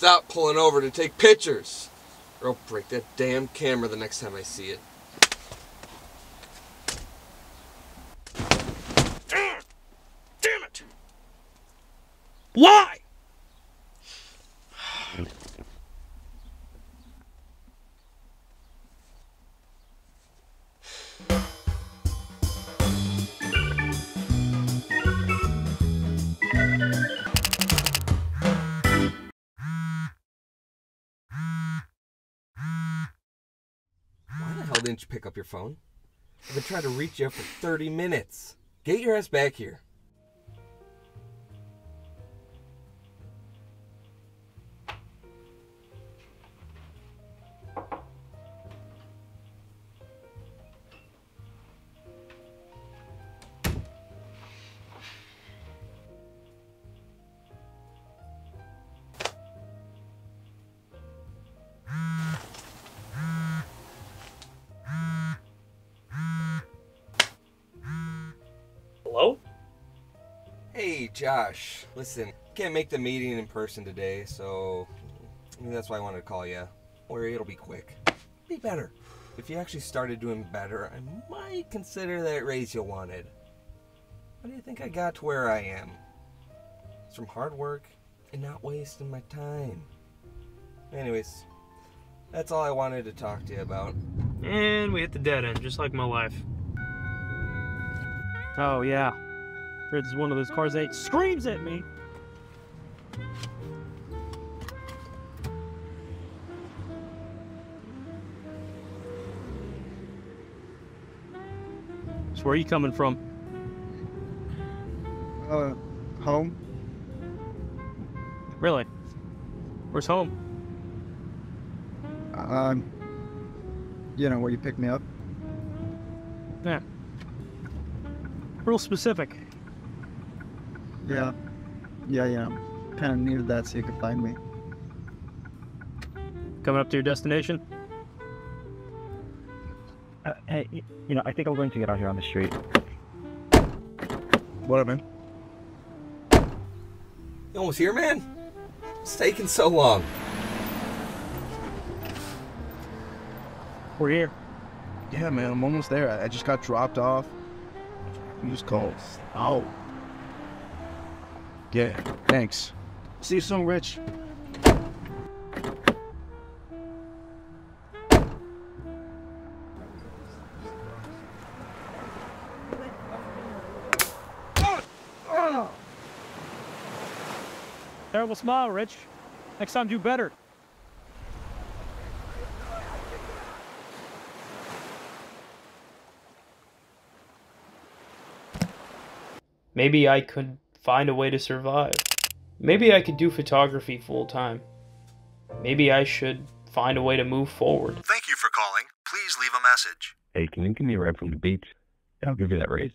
stop pulling over to take pictures. Or I'll break that damn camera the next time I see it. Damn it! Why? You pick up your phone? I've been trying to reach you for 30 minutes. Get your ass back here. Hello? Hey, Josh. Listen, can't make the meeting in person today, so that's why I wanted to call you. Or it'll be quick. Be better. If you actually started doing better, I might consider that raise you wanted. How do you think I got to where I am? It's from hard work and not wasting my time. Anyways, that's all I wanted to talk to you about. And we hit the dead end, just like my life. Oh yeah. It's one of those cars that screams at me. So where are you coming from? Uh, home? Really? Where's home? Um, you know, where you pick me up? Yeah. Real specific. Yeah. Yeah, yeah. Kind of needed that so you could find me. Coming up to your destination? Uh, hey, you know, I think I'm going to get out here on the street. What, up, man? You almost here, man? It's taking so long. We're here. Yeah, man, I'm almost there. I I just got dropped off. You just called. Oh. Yeah, thanks. See you soon, Rich. Terrible smile, Rich. Next time do better. Maybe I could find a way to survive. Maybe I could do photography full time. Maybe I should find a way to move forward. Thank you for calling. Please leave a message. Hey, can you give me a ride from the beach? I'll give you that raise.